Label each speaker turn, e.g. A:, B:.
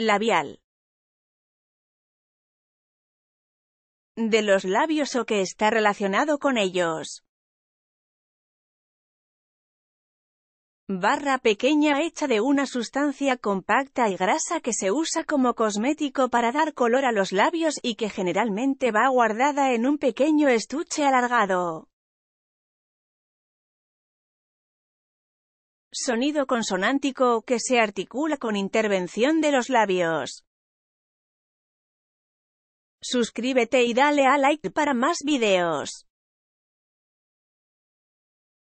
A: Labial. De los labios o que está relacionado con ellos. Barra pequeña hecha de una sustancia compacta y grasa que se usa como cosmético para dar color a los labios y que generalmente va guardada en un pequeño estuche alargado. Sonido consonántico que se articula con intervención de los labios. Suscríbete y dale a like para más videos.